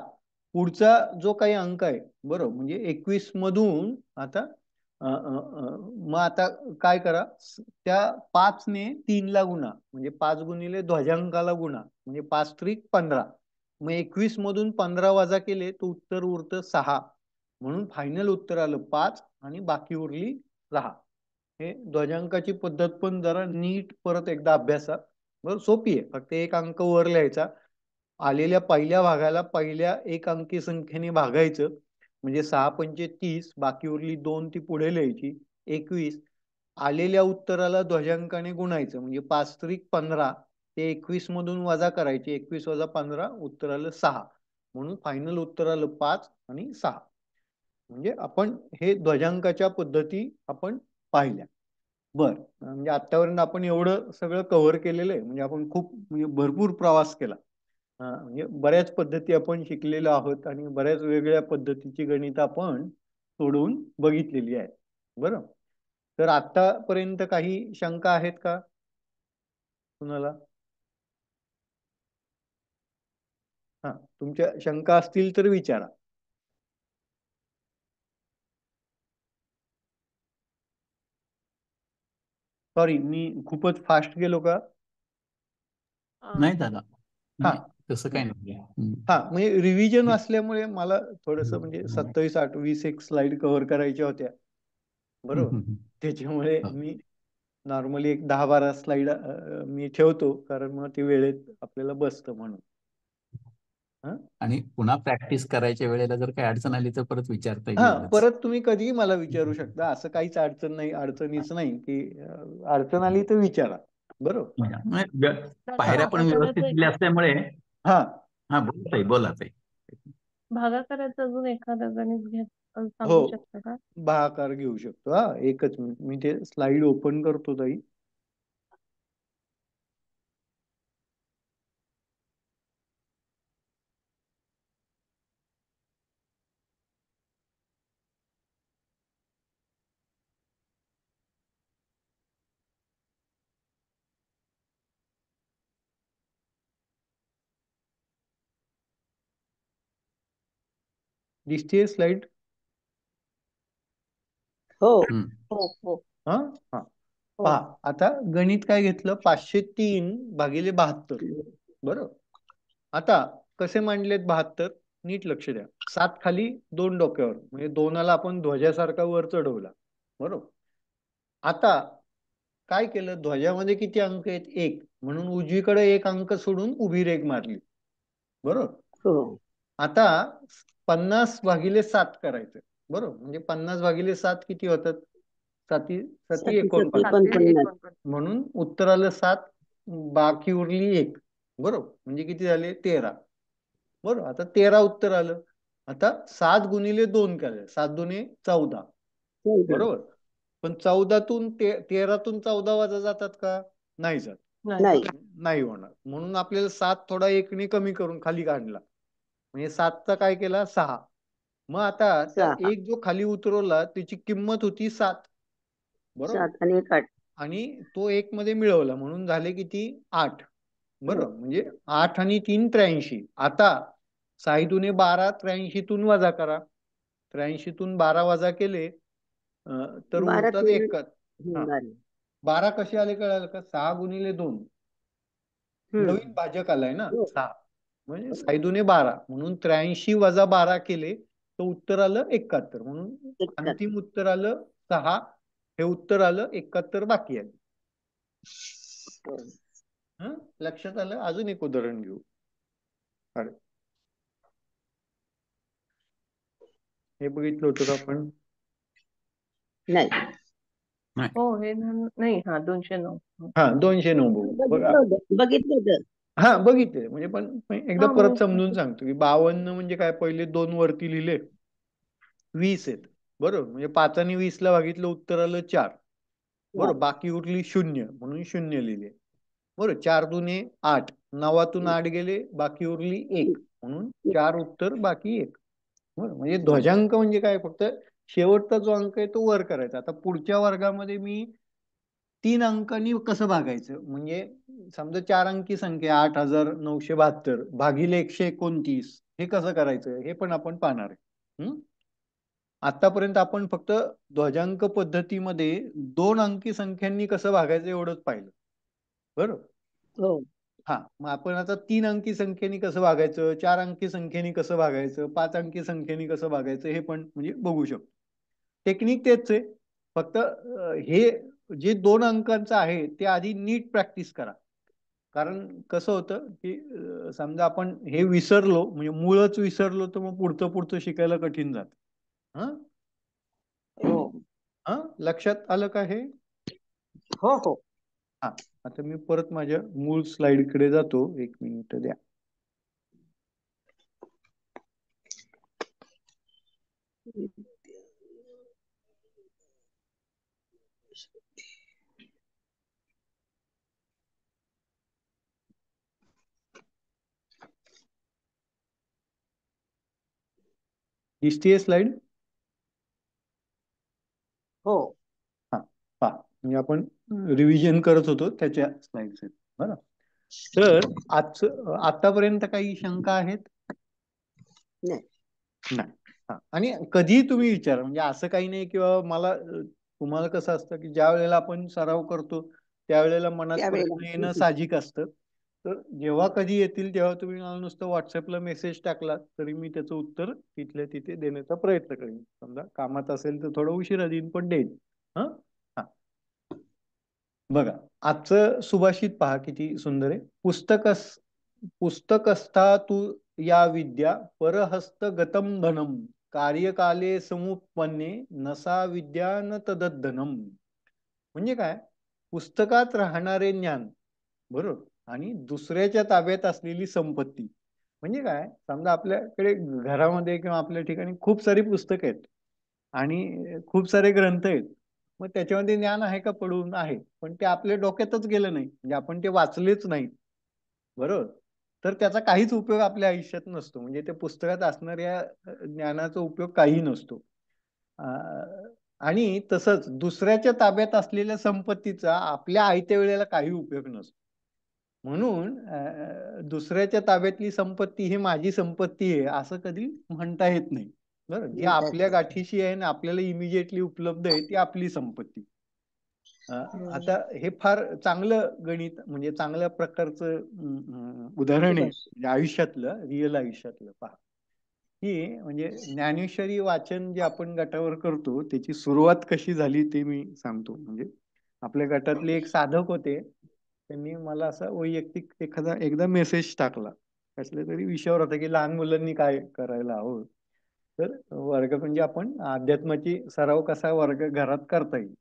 पुढचा जो काही अंक आहे बरोबर? म्हणजे एकवीस मधून आता मग आता काय करा? त्या पाचने तीनला गुणा. म्हणजे पाच गुणिले ध्वजांकाला गुणा. म्हणजे पाच त्रिक पंधरा. मग एकवीस मधून पंधरा वजा केले तर उत्तर उरतं सहा. म्हणून फायनल उत्तर आलं पाच आणि बाकी उरली सहा हे ध्वजांकाची पद्धत पण जरा नीट परत एकदा अभ्यासा बरं सोपी आहे. फक्त एक अंक वर लिहायचा. आलेल्या पहिल्या भागाला पहिल्या एक अंकी संख्येने भागायचं. म्हणजे सहा पंचे तीस बाकी उरली दोन ती पुढे लिहायची. एकवीस. आलेल्या उत्तराला ध्वजांकाने गुणायचं. म्हणजे पाच त्रिक पंधरा. ते एकवीस मधून वजा करायचे. एकवीस वजा पंधरा उत्तर आलं सहा. म्हणून फायनल उत्तर आलं पाच आणि सहा. म्हणजे आपण हे ध्वजांकाच्या पद्धती आपण पाहिल्या. बर. म्हणजे आतापर्यंत आपण एवढं सगळं कव्हर केलेलं आहे. म्हणजे आपण खूप म्हणजे भरपूर प्रवास केला. म्हणजे बऱ्याच पद्धती आपण शिकलेलो आहोत आणि बऱ्याच वेगळ्या पद्धतीची गणित आपण सोडवून बघितलेली आहे. बरं. तर आतापर्यंत काही शंका आहेत का? कुणाला? हा तुमच्या शंका असतील तर विचारा. सॉरी मी खूपच फास्ट गेलो का? नाही दादा हा. तसं काही नाही. हा म्हणजे रिव्हिजन असल्यामुळे मला थोडस म्हणजे सत्तावीस आठ वीस एक स्लाइड कव्हर करायच्या होत्या. बरोबर? त्याच्यामुळे. मी नॉर्मली एक दहा बारा स्लाइड मी ठेवतो कारण मग ते वेळेत आपल्याला बसतं म्हणून. आणि पुन्हा प्रॅक्टिस करायच्या वेळेला जर काही अडचण आली तर परत विचारता हा येईलच परत तुम्ही कधीही मला विचारू शकता? असं काहीच अडचण नाही अडचणीच नाही की अडचण आली तर विचारा. बरोबर? म्हणजे व्य- पायऱ्या पण व्यवस्थित दिल्या असल्यामुळे हा. हा बोला ताई बोला ताई. भागाकाराचं अजून एखादं गणित घेत हो. सांगू शकता का? भागाकार घेऊ शकतो हा एकच मिनिट. मी ते स्लाइड ओपन करतो ताई. दिसतीये स्लाइड हो. हो हो. हा? हा. हो. पहा आता गणित काय घेतलं? पाचशे तीन भागिले बहात्तर. बरोबर आता कसे मांडलेत बहात्तर? नीट लक्ष द्या. सात खाली दोन डोक्यावर. म्हणजे दोनाला आपण ध्वजासारखा वर चढवला. बरोबर? आता काय केलं? ध्वजामध्ये किती अंक आहेत? एक. म्हणून उजवीकडे एक अंक सोडून उभी रेग मारली. बरोबर? हो. आता पन्नास भागिले सात करायचं. बरोबर? म्हणजे पन्नास भागिले सात किती होतात? साती साती एकोणपन्नास. म्हणून उत्तर आलं सात बाकी उरली एक. बरोबर? म्हणजे किती झाले? तेरा. बरोबर? आता तेरा उत्तर आलं. आता सात गुणिले दोन केलं. सात दुने चौदा. बरोबर? पण चौदातून ते तेरातून चौदा वाजा जातात का? नाही जात. नाही. नाही होणार. म्हणून आपल्याला सात थोडा एकने कमी करून खाली काढला. म्हणजे सातचा काय केला? सहा. मग आता. एक जो खाली उतरवला त्याची किंमत होती सात. बरोबर? आणि तो एक मध्ये मिळवला. म्हणून झाले किती? आठ. बरोबर. म्हणजे आठ आणि तीन त्र्याऐंशी. आता साईदुने बारा त्र्याऐंशीतून वजा करा. त्र्याऐंशीतून बारा वजा केले तर उरतात तीन- एक हम्म, हा. बारा. कसे आले कळालं का? सहा गुणिले दोन. नवीन भाजक आलाय ना? हो. सहा. म्हणजे साईदुने बारा म्हणून त्र्याऐंशी वजा बारा केले तर उत्तर आलं एकाहत्तर. म्हणून. अंतिम उत्तर आलं सहा हे उत्तर आलं एकाहत्तर बाकी आहे. हो. हं? लक्षात आलं? अजून एक उदाहरण घेऊ. अरे. हे बघितलं होतं का आपण? नाही. हो हे नाही. हा दोनशे नऊ. हो. दोनशे नऊ बघू. बघा. बघितलं होतं. बघितलं होतं. हा बघितले म्हणजे पण एकदा हा, परत मग- समजून सांगतो की बावन्न म्हणजे काय पहिले दोन वरती लिहिले. वीस आहेत. बरोबर? म्हणजे पाच आणि वीस ला बघितलं उत्तर आलं चार. बरोबर? बाकी उरली शून्य. म्हणून शून्य लिहिले. बरोबर? चार दुने आठ. नवातून आठ गेले बाकी उरली एक. म्हणून चार उत्तर बाकी एक. बरं म्हणजे ध्वजांक म्हणजे काय? फक्त शेवटचा जो अंक आहे तो वर करायचा. आता पुढच्या वर्गामध्ये मी तीन अंकांनी कसं भागायचं? म्हणजे समजा चार अंकी संख्या आठ हजार नऊशे बहात्तर भागिले एकशे एकोणतीस हे कसं करायचं? हे पण आपण पाहणार आहे. हम्म? आतापर्यंत आपण फक्त ध्वजांक पद्धतीमध्ये दोन अंकी संख्यांनी कसं भागायचं एवढंच पाहिलं. बरोबर हो. हा मग आपण आता तीन अंकी संख्येने कसं भागायचं? चार अंकी संख्येने कसं भागायचं? पाच अंकी संख्येने कसं भागायचं? हे पण म्हणजे बघू शकतो. टेक्निक तेच आहे. फक्त हे जे दोन अंकांचं आहे ते आधी नीट प्रॅक्टिस करा. कारण कसं होतं की समजा आपण हे विसरलो म्हणजे मूळच विसरलो तर मग पुढचं पुढचं शिकायला कठीण जात. हा? हो. हा? लक्षात आलं का हे? हो हो. आता मी परत माझ्या मूळ स्लाइडकडे जातो. एक मिनिट द्या. दिसतीये स्लाइड हो. हा पहा. म्हणजे आपण रिव्हिजन करत होतो त्याच्या स्लाइड्स आहेत. बरं. तर आज आतापर्यंत काही शंका आहेत? नाही. हा. आणि कधीही तुम्ही विचारा. म्हणजे असं काही नाही किंवा मला तुम्हाला कसं असतं की ज्या वेळेला आपण सराव करतो त्यावेळेला मनात येणं साहजिक असतं. तर जेव्हा कधी येतील तेव्हा तुम्ही मला नुसतं व्हॉट्सअपला मेसेज टाकला तरी मी त्याचं उत्तर तिथल्या तिथे देण्याचा प्रयत्न करेन. समजा कामात असेल तर थोडं उशिरा देईन पण देईन. हा? बघा आजचं सुभाषित पहा किती सुंदर आहे. पुस्तकस पुस्तकस्था तू या विद्या परहस्त गतम धनम कार्यकाले समुपन्ने नसा विद्या न तदधनम म्हणजे काय? पुस्तकात राहणारे ज्ञान. बरोबर? आणि दुसऱ्याच्या ताब्यात असलेली संपत्ती. म्हणजे काय? समजा आपल्याकडे घरामध्ये किंवा आपल्या ठिकाणी खूप सारी पुस्तकं आहेत. आणि खूप सारे ग्रंथ आहेत. मग त्याच्यामध्ये ज्ञान आहे का? पडून आहे. पण ते आपल्या डोक्यातच गेलं नाही. म्हणजे आपण ते वाचलेच नाही. बरोबर? तर त्याचा काहीच उपयोग आपल्या आयुष्यात नसतो. म्हणजे त्या पुस्तकात असणाऱ्या ज्ञानाचा उपयोग काही नसतो. आणि तसंच दुसऱ्याच्या ताब्यात असलेल्या संपत्तीचा आपल्या आयत्या वेळेला काही उपयोग नसतो. म्हणून दुसऱ्याच्या ताब्यातली संपत्ती ही माझी संपत्ती आहे असं कधी म्हणता येत नाही. बरं जी आपल्या. गाठीशी आहे ना आपल्याला इमिजिएटली उपलब्ध आहे ती आपली संपत्ती. आता हे फार चांगलं गणित म्हणजे चांगल्या प्रकारचं उदाहरण आहे म्हणजे आयुष्यातलं रिअल आयुष्यातलं पहा. की म्हणजे ज्ञानेश्वरी वाचन जे आपण गटावर करतो त्याची सुरुवात कशी झाली ते मी सांगतो. म्हणजे आपल्या गटातले एक साधक होते त्यांनी मला असा वैयक्तिक एखादा एकदा मेसेज टाकला. कसल्या तरी विषयावर होता की लहान मुलांनी काय करायला हवं? तर वर्ग म्हणजे आपण अध्यात्माची सराव कसा वर्ग घरात करता येईल?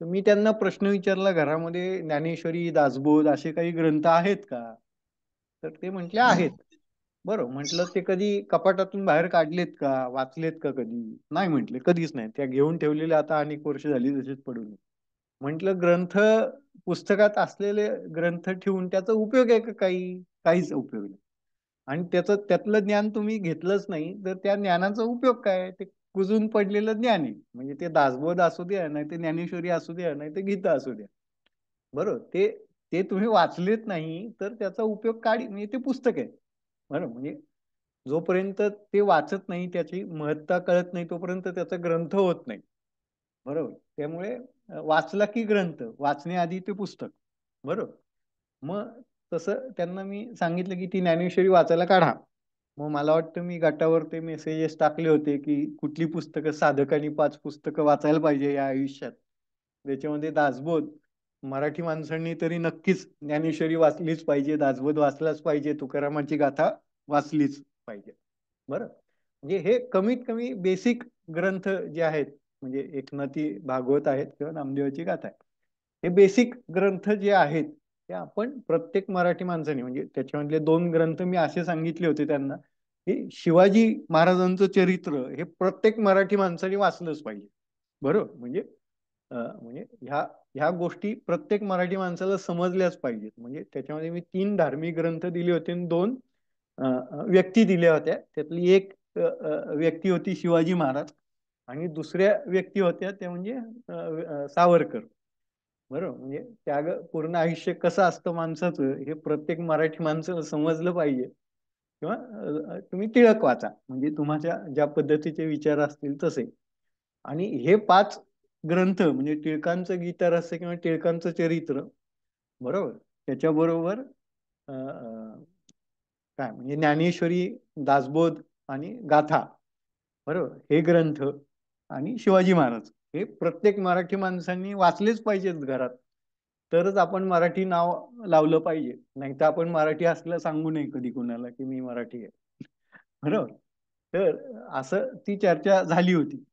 तर मी त्यांना प्रश्न विचारला घरामध्ये ज्ञानेश्वरी दासबोध असे काही ग्रंथ आहेत का? तर ते म्हटले आहेत. बरं म्हटलं ते कधी कपाटातून बाहेर काढलेत का? वाचलेत का कधी? नाही म्हटले कधीच नाही. त्या घेऊन ठेवलेल्या आता अनेक वर्ष झाली तसेच पडून. म्हटलं ग्रंथ पुस्तकात असलेले ग्रंथ ठेवून त्याचा उपयोग आहे का काही? काहीच उपयोग नाही. आणि त्याचं त्यातलं ज्ञान तुम्ही घेतलंच नाही तर त्या ज्ञानाचा उपयोग काय? ते कुजून पडलेलं ज्ञान आहे. म्हणजे ते दासबोध असू द्या नाही ते ज्ञानेश्वरी असू द्या नाही ते गीता असू द्या. बरोबर? ते ते तुम्ही वाचलेत नाही तर त्याचा उपयोग काढी म्हणजे ते पुस्तक आहे. बरोबर? म्हणजे जोपर्यंत ते वाचत नाही त्याची महत्ता कळत नाही तोपर्यंत त्याचा ग्रंथ होत नाही. बरोबर? त्यामुळे वाचला की ग्रंथ वाचण्याआधी ते पुस्तक. बरोबर? मग तसं त्यांना मी सांगितलं की ती ज्ञानेश्वरी वाचायला काढा. मग मला वाटतं मी गटावर ते मेसेजेस टाकले होते की कुठली पुस्तकं साधकांनी पाच पुस्तकं वाचायला पाहिजे या आयुष्यात. त्याच्यामध्ये दासबोध मराठी माणसांनी तरी नक्कीच ज्ञानेश्वरी वाचलीच पाहिजे दासबोध वाचलाच पाहिजे तुकारामांची गाथा वाचलीच पाहिजे. बरं? म्हणजे हे कमीत कमी बेसिक ग्रंथ जे आहेत म्हणजे एकनाथी भागवत आहेत किंवा नामदेवाची गाथा आहे हे बेसिक ग्रंथ जे आहेत ते आपण प्रत्येक मराठी माणसाने म्हणजे त्याच्यामधले दोन ग्रंथ मी असे सांगितले होते त्यांना की शिवाजी महाराजांचं चरित्र हे प्रत्येक मराठी माणसाने वाचलंच पाहिजे. बरोबर? म्हणजे म्हणजे ह्या ह्या गोष्टी प्रत्येक मराठी माणसाला समजल्याच पाहिजेत. म्हणजे त्याच्यामध्ये मी तीन धार्मिक ग्रंथ दिले होते आणि दोन व्यक्ती दिल्या होत्या. त्यातली एक व्यक्ती होती शिवाजी महाराज. आणि दुसऱ्या व्यक्ती होत्या त्या म्हणजे सावरकर. बरोबर? म्हणजे त्याग पूर्ण आयुष्य कसं असतं माणसाचं हे प्रत्येक मराठी माणसाला समजलं पाहिजे. किंवा तुम्ही टिळक वाचा. म्हणजे तुमच्या ज्या पद्धतीचे विचार असतील तसे. आणि हे पाच ग्रंथ म्हणजे टिळकांचं गीतारहस्य किंवा टिळकांचं चरित्र बरोबर? त्याच्याबरोबर काय? म्हणजे ज्ञानेश्वरी दासबोध आणि गाथा बरोबर? हे ग्रंथ आणि शिवाजी महाराज. हे प्रत्येक मराठी माणसांनी वाचलेच पाहिजेत घरात. तरच आपण मराठी नाव लावलं पाहिजे. नाही तर आपण मराठी असलं सांगू नये कधी कुणाला की मी मराठी आहे. बरोबर? तर असं ती चर्चा झाली होती.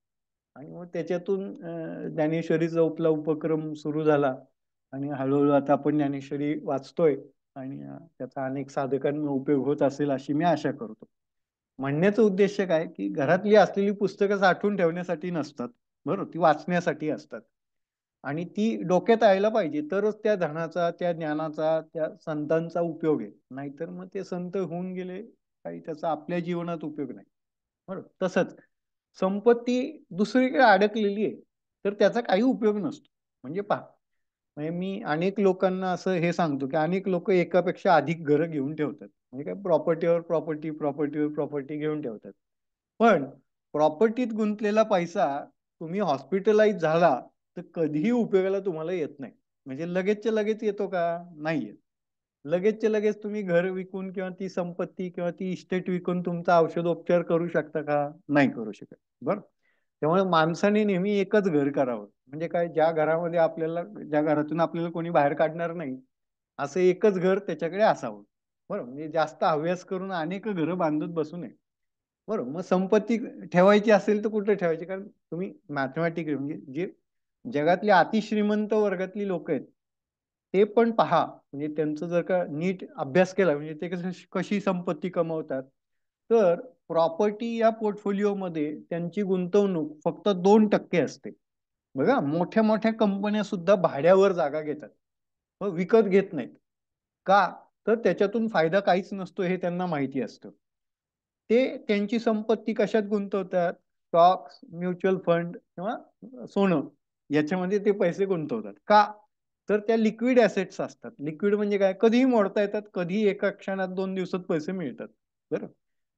आणि मग त्याच्यातून ज्ञानेश्वरीचा उपला उपक्रम सुरू झाला. आणि हळूहळू आता आपण ज्ञानेश्वरी वाचतोय. आणि त्याचा अनेक साधकांना उपयोग होत असेल अशी मी आशा करतो. म्हणण्याचा उद्देश काय? की घरातली असलेली पुस्तकं साठवून ठेवण्यासाठी नसतात. बरोबर ती वाचण्यासाठी असतात. आणि ती डोक्यात यायला पाहिजे. तरच त्या धनाचा त्या ज्ञानाचा त्या संतांचा उपयोग आहे. नाहीतर मग ते संत होऊन गेले काही त्याचा आपल्या जीवनात उपयोग नाही. बरोबर तसंच संपत्ती दुसरीकडे अडकलेली आहे तर त्याचा काही उपयोग नसतो. म्हणजे पहा म्हणजे मी अनेक लोकांना असं हे सांगतो की अनेक लोक एकापेक्षा अधिक घरं घेऊन ठेवतात. म्हणजे काय प्रॉपर्टीवर प्रॉपर्टी प्रॉपर्टीवर प्रॉपर्टी घेऊन ठेवतात. पण प्रॉपर्टीत गुंतलेला पैसा तुम्ही हॉस्पिटलाइज झाला तर कधीही उपयोगाला तुम्हाला येत नाही. म्हणजे लगेचच्या लगेच येतो का? नाही येत लगेचच्या लगेच तुम्ही घर विकून किंवा ती संपत्ती किंवा ती इस्टेट विकून तुमचा औषधोपचार करू शकता का? नाही करू शकत. बरं. त्यामुळे माणसाने नेहमी एकच घर करावं. म्हणजे काय ज्या घरामध्ये आपल्याला ज्या घरातून आपल्याला कोणी बाहेर काढणार नाही असं एकच घर त्याच्याकडे असावं. बरं म्हणजे जास्त अभ्यास करून अनेक घरं बांधत बसू नये बरं मग संपत्ती ठेवायची असेल तर कुठे ठेवायची? कारण तुम्ही मॅथमॅटिकली म्हणजे जे जगातली अतिश्रीमंत वर्गातली लोक आहेत ते पण पहा. म्हणजे त्यांचं जर का नीट अभ्यास केला म्हणजे ते कसं कशी संपत्ती कमवतात? तर प्रॉपर्टी या पोर्टफोलिओमध्ये त्यांची गुंतवणूक फक्त दोन टक्के असते. बघा मोठ्या मोठ्या कंपन्या सुद्धा भाड्यावर जागा घेतात. व विकत घेत नाहीत. का? तर त्याच्यातून फायदा काहीच नसतो हे त्यांना माहिती असतं. ते त्यांची संपत्ती कशात गुंतवतात? स्टॉक्स म्युच्युअल फंड किंवा सोनं याच्यामध्ये ते पैसे गुंतवतात. का? तर त्या लिक्विड ऍसेट्स असतात. लिक्विड म्हणजे काय? कधीही मोडता येतात कधीही एका क्षणात दोन दिवसात पैसे मिळतात. बरं?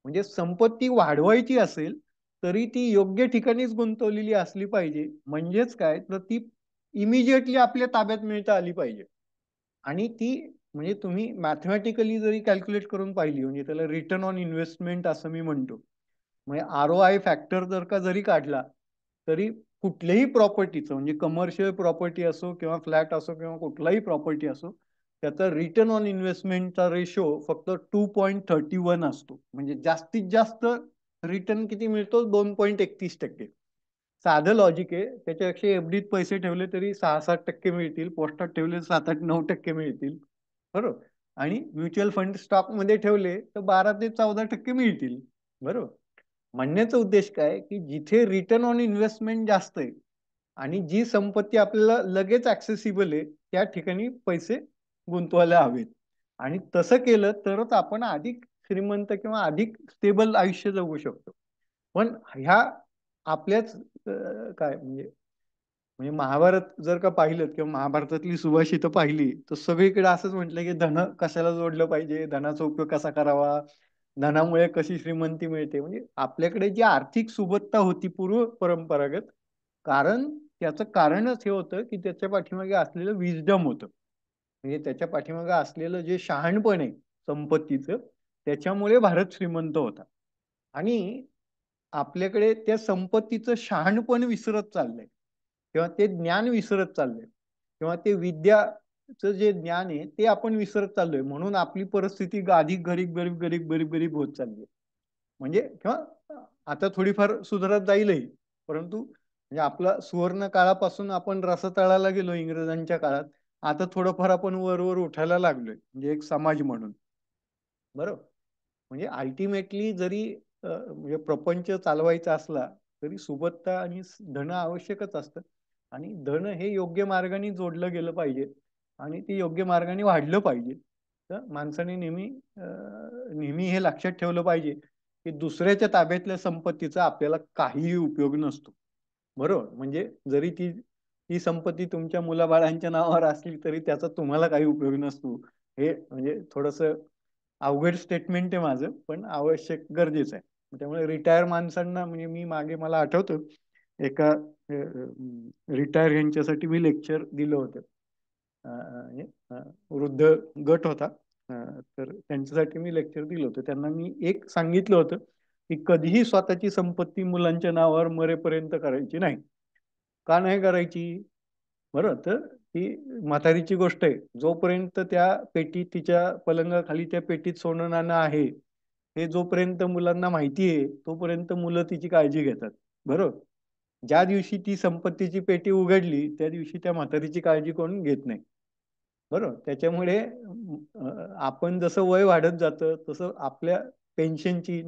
म्हणजे संपत्ती वाढवायची असेल तरी ती योग्य ठिकाणीच गुंतवलेली असली पाहिजे. म्हणजेच काय? तर ती इमिजिएटली आपल्या ताब्यात मिळता आली पाहिजे. आणि ती म्हणजे तुम्ही मॅथमॅटिकली जरी कॅल्क्युलेट करून पाहिली म्हणजे त्याला रिटर्न ऑन इन्व्हेस्टमेंट असं मी म्हणतो. म्हणजे आर ओ आय फॅक्टर जर का जरी काढला तरी कुठल्याही प्रॉपर्टीचं म्हणजे कमर्शियल प्रॉपर्टी असो किंवा फ्लॅट असो किंवा कुठलाही प्रॉपर्टी असो त्याचा रिटर्न ऑन इन्व्हेस्टमेंटचा रेशो फक्त टू पॉईंट थर्टी वन असतो. म्हणजे जास्तीत जास्त रिटर्न किती मिळतो? दोन पॉईंट एकतीस टक्के. साधं लॉजिक आहे. त्याच्यापेक्षा एफडीत पैसे ठेवले तरी सहा सात टक्के मिळतील पोस्टात ठेवले सात आठ नऊ टक्के मिळतील. बरोबर. आणि म्युच्युअल फंड स्टॉकमध्ये ठेवले तर बारा ते चौदा टक्के मिळतील. बरोबर. म्हणण्याचा उद्देश काय? की जिथे रिटर्न ऑन इन्व्हेस्टमेंट जास्त आहे आणि जी संपत्ती आपल्याला लगेच ऍक्सेसिबल आहे त्या ठिकाणी पैसे गुंतवायला हवेत. आणि तसं केलं तरच आपण अधिक श्रीमंत किंवा अधिक स्टेबल आयुष्य जगू शकतो. पण ह्या आपल्याच काय म्हणजे म्हणजे महाभारत जर का पाहिलं किंवा महाभारतातली सुभाषित पाहिली तर सगळीकडे असंच म्हटलं की धन कशाला जोडलं पाहिजे? धनाचा उपयोग कसा करावा? धनामुळे कशी श्रीमंती मिळते? म्हणजे आपल्याकडे जी आर्थिक सुबत्ता होती पूर्व परंपरागत कारण त्याचं कारणच हे होतं की त्याच्या पाठीमागे असलेलं विजडम होतं. म्हणजे त्याच्या पाठीमागे असलेलं जे शहाणपण आहे संपत्तीचं त्याच्यामुळे भारत श्रीमंत होता. आणि आपल्याकडे त्या संपत्तीचं शहाणपण विसरत चाललंय. किंवा ते ज्ञान विसरत चाललंय. किंवा ते विद्याचं जे ज्ञान आहे ते आपण विसरत चाललोय. म्हणून आपली परिस्थिती अधिक गरीब गरीब गरीब गरीब गरीब होत चालली म्हणजे किंवा आता थोडीफार सुधारत जाईलही. परंतु म्हणजे आपला सुवर्ण काळापासून आपण रसतळाला गेलो इंग्रजांच्या काळात. आता थोडंफार आपण वर वर उठायला लागलोय. म्हणजे एक समाज म्हणून. बरोबर? म्हणजे अल्टिमेटली जरी म्हणजे प्रपंच चालवायचा असला तरी सुबत्ता आणि धन आवश्यकच असतं. आणि धन हे योग्य मार्गाने जोडलं गेलं पाहिजे आणि ते योग्य मार्गाने वाढलं पाहिजे. तर माणसाने नेहमी नेहमी हे लक्षात ठेवलं पाहिजे की दुसऱ्याच्या ताब्यातल्या संपत्तीचा आपल्याला काहीही उपयोग नसतो. बरोबर? म्हणजे जरी ती ती संपत्ती तुमच्या मुलाबाळांच्या नावावर असली तरी त्याचा तुम्हाला काही उपयोग नसतो. हे म्हणजे थोडस अवघड स्टेटमेंट आहे माझं पण आवश्यक गरजेचं आहे. त्यामुळे रिटायर माणसांना म्हणजे मी मागे मला आठवतं एका रिटायर यांच्यासाठी मी लेक्चर दिलं होतं. वृद्ध गट होता. तर त्यांच्यासाठी मी लेक्चर दिलं होतं. त्यांना मी एक सांगितलं होतं की कधीही स्वतःची संपत्ती मुलांच्या नावावर मरेपर्यंत करायची नाही. का नाही करायची? बरं तर ती म्हातारीची गोष्ट आहे. जोपर्यंत त्या पेटीत तिच्या पलंगाखाली त्या पेटीत सोनं नाणं आहे हे जोपर्यंत मुलांना माहिती आहे तोपर्यंत मुलं तिची काळजी घेतात. बरोबर ज्या दिवशी ती संपत्तीची पेटी उघडली त्या दिवशी त्या म्हातारीची काळजी कोण घेत नाही. बरोबर? त्याच्यामुळे आपण जसं वय वाढत जातं तसं आपल्या पेन्शनची